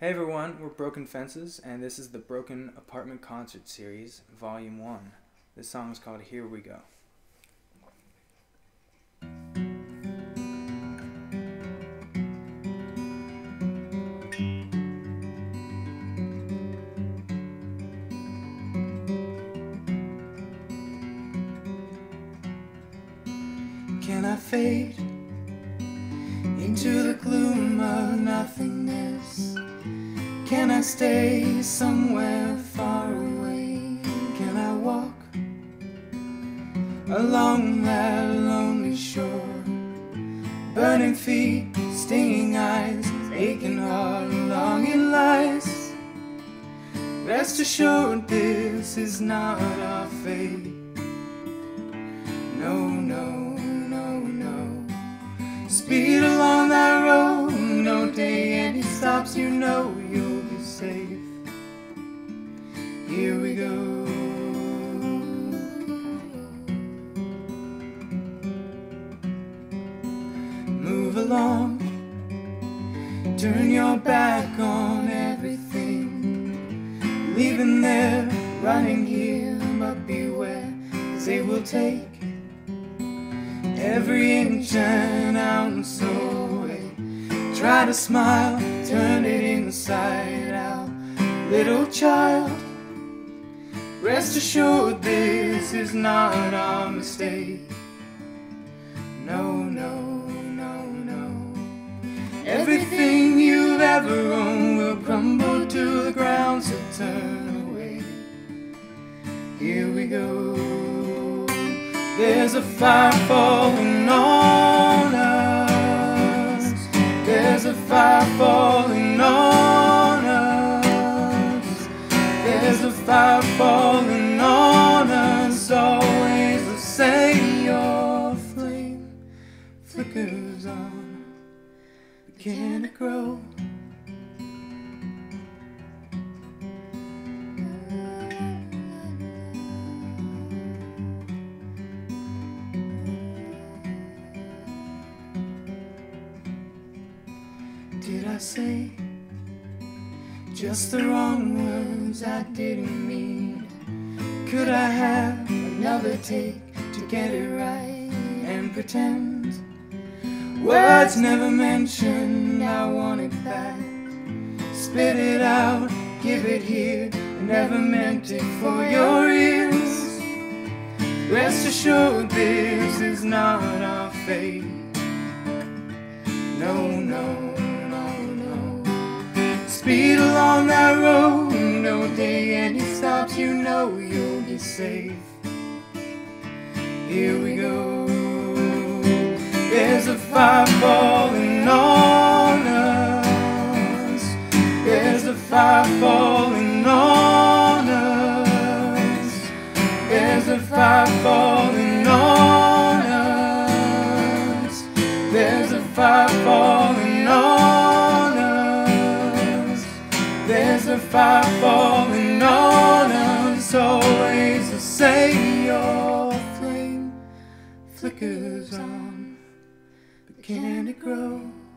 Hey everyone, we're Broken Fences, and this is the Broken Apartment Concert Series, Volume 1. This song is called Here We Go. Can I fade into the gloom of nothingness? Can I stay somewhere far away? Can I walk along that lonely shore? Burning feet, stinging eyes, aching heart, longing lies. Rest assured, this is not our fate. No, no, no, no. Speed Here we go. Move along, turn your back on everything. Leaving there, running here, but beware, 'cause they will take every inch and ounce away. Try to smile, turn it inside out. Little child, rest assured this is not our mistake. No, no, no, no. Everything you've ever owned will crumble to the ground, so turn away. Here we go. There's a fire falling on There's a fire falling on us. Always the same. Your flame flickers on. Can it grow? Did I say just the wrong words I didn't mean? Could I have another take to get it right and pretend? Words never mentioned, I want it back. Spit it out, give it here. I never meant it for your ears. Rest assured, this is not our fate. No, no, no, no. Speed along that road, you know you'll be safe. Here we go. There's a fire falling on us. There's a fire falling on us. There's a fire falling on us. There's a fire falling on us. There's a fire falling can it grow?